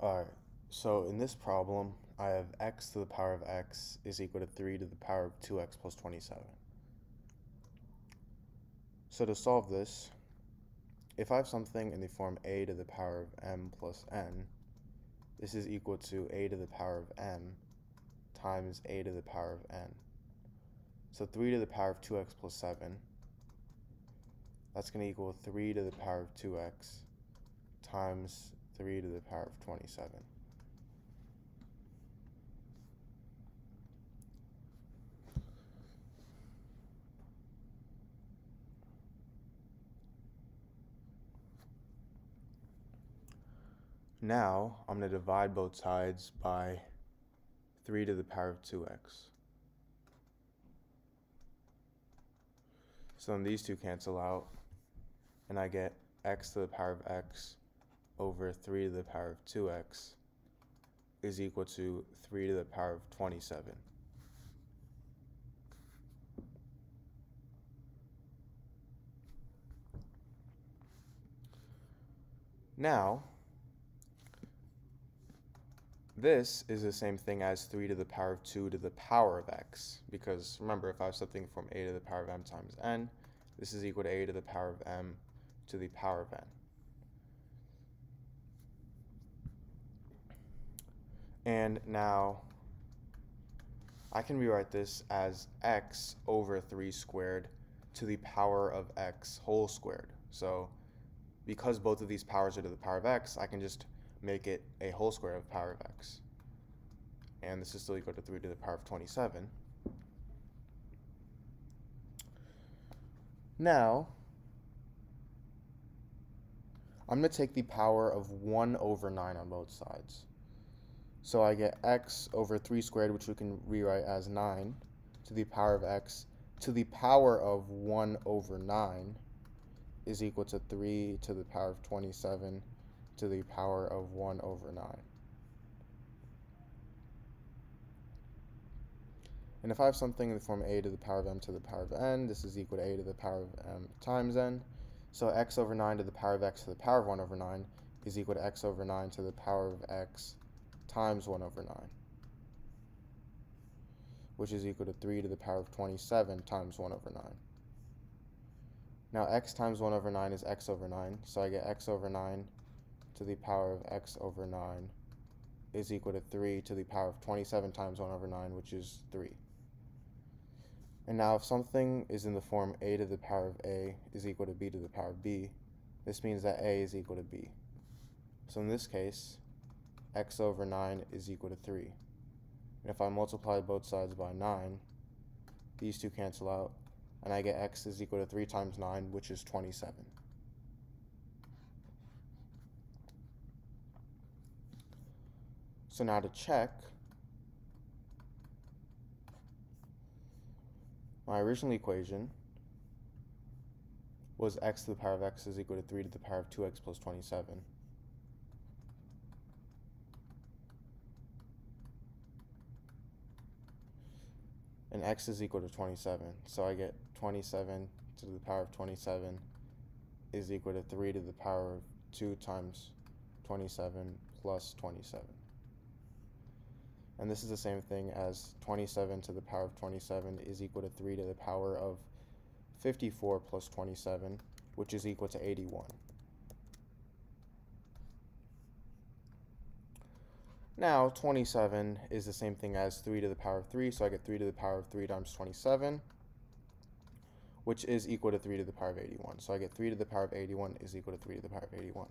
Alright, so in this problem, I have x to the power of x is equal to 3 to the power of 2x plus 27. So to solve this, if I have something in the form a to the power of m plus n, this is equal to a to the power of m times a to the power of n. So 3 to the power of 2x plus 7, that's going to equal 3 to the power of 2x times 3 to the power of 27. Now, I'm going to divide both sides by 3 to the power of 2x. So then these two cancel out, and I get x to the power of x over 3 to the power of 2x is equal to 3 to the power of 27. Now, this is the same thing as 3 to the power of 2 to the power of x, because remember, if I have something from a to the power of m times n, this is equal to a to the power of m to the power of n. And now I can rewrite this as x over 3 squared to the power of x whole squared. So because both of these powers are to the power of x, I can just make it a whole square of power of x. And this is still equal to 3 to the power of 27. Now, I'm going to take the power of 1 over 9 on both sides. So I get x over 3 squared, which we can rewrite as 9, to the power of x, to the power of 1 over 9 is equal to 3 to the power of 27 to the power of 1 over 9. And if I have something in the form a to the power of m to the power of n, this is equal to a to the power of m times n. So x over 9 to the power of x to the power of 1 over 9 is equal to x over 9 to the power of x times 1 over 9, which is equal to 3 to the power of 27 times 1 over 9. Now x times 1 over 9 is x over 9, so I get x over 9 to the power of x over 9 is equal to 3 to the power of 27 times 1 over 9, which is 3. And now if something is in the form a to the power of a is equal to b to the power of b, this means that a is equal to b. So in this case, x over 9 is equal to 3. And if I multiply both sides by 9, these two cancel out, and I get x is equal to 3 times 9, which is 27. So now to check, my original equation was x to the power of x is equal to 3 to the power of 2x plus 27. And x is equal to 27. So I get 27 to the power of 27 is equal to 3 to the power of 2 times 27 plus 27. And this is the same thing as 27 to the power of 27 is equal to 3 to the power of 54 plus 27, which is equal to 81. Now, 27 is the same thing as 3 to the power of 3, so I get 3 to the power of 3 times 27, which is equal to 3 to the power of 81. So I get 3 to the power of 81 is equal to 3 to the power of 81.